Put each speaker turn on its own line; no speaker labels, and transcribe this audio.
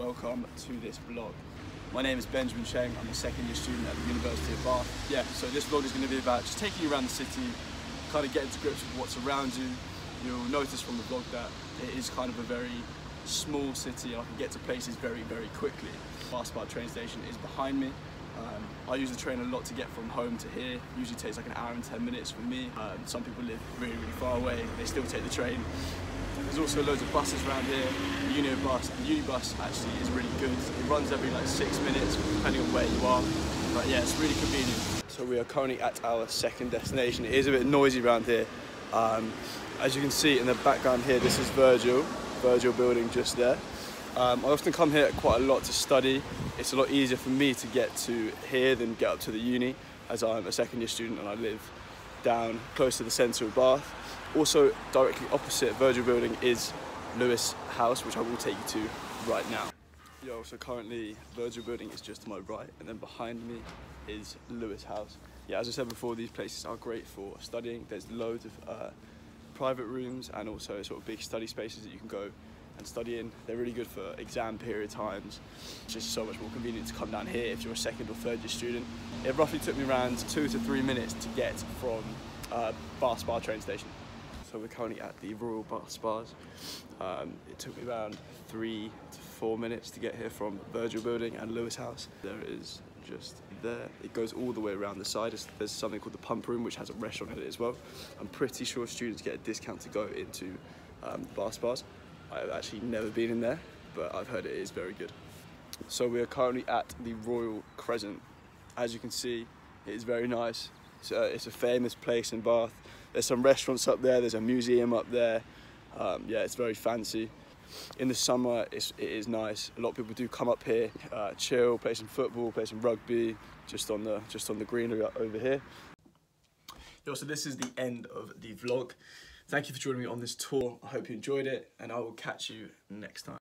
welcome to this vlog. My name is Benjamin Cheng, I'm a second year student at the University of Bath. Yeah, so this vlog is going to be about just taking you around the city, kind of getting to grips with what's around you. You'll notice from the vlog that it is kind of a very small city, I can get to places very, very quickly. Spa train station is behind me. Um, I use the train a lot to get from home to here. Usually takes like an hour and 10 minutes for me. Um, some people live really, really far away. They still take the train. There's also loads of buses around here. The Uni bus, the Uni bus actually is really good. It runs every like six minutes, depending on where you are. But yeah, it's really convenient. So we are currently at our second destination. It is a bit noisy around here. Um, as you can see in the background here, this is Virgil, Virgil building just there. Um, I often come here quite a lot to study. It's a lot easier for me to get to here than get up to the uni, as I'm a second year student and I live down close to the centre of Bath. Also, directly opposite Virgil Building is Lewis House, which I will take you to right now. Yo, so currently Virgil Building is just to my right, and then behind me is Lewis House. Yeah, as I said before, these places are great for studying. There's loads of uh, private rooms and also sort of big study spaces that you can go and study in. They're really good for exam period times. It's just so much more convenient to come down here if you're a second or third year student. It roughly took me around two to three minutes to get from uh, Bath Spa train station. So we're currently at the Royal Bath Spas. Um, it took me around three to four minutes to get here from Virgil Building and Lewis House. There is just there. It goes all the way around the side. There's something called the Pump Room, which has a restaurant in it as well. I'm pretty sure students get a discount to go into um, Bath Spas. I've actually never been in there, but I've heard it is very good. So we are currently at the Royal Crescent. As you can see, it is very nice. It's a, it's a famous place in Bath. There's some restaurants up there, there's a museum up there. Um, yeah, it's very fancy. In the summer, it's, it is nice. A lot of people do come up here, uh, chill, play some football, play some rugby, just on the just on the greenery over here. Yo, so this is the end of the vlog. Thank you for joining me on this tour. I hope you enjoyed it, and I will catch you next time.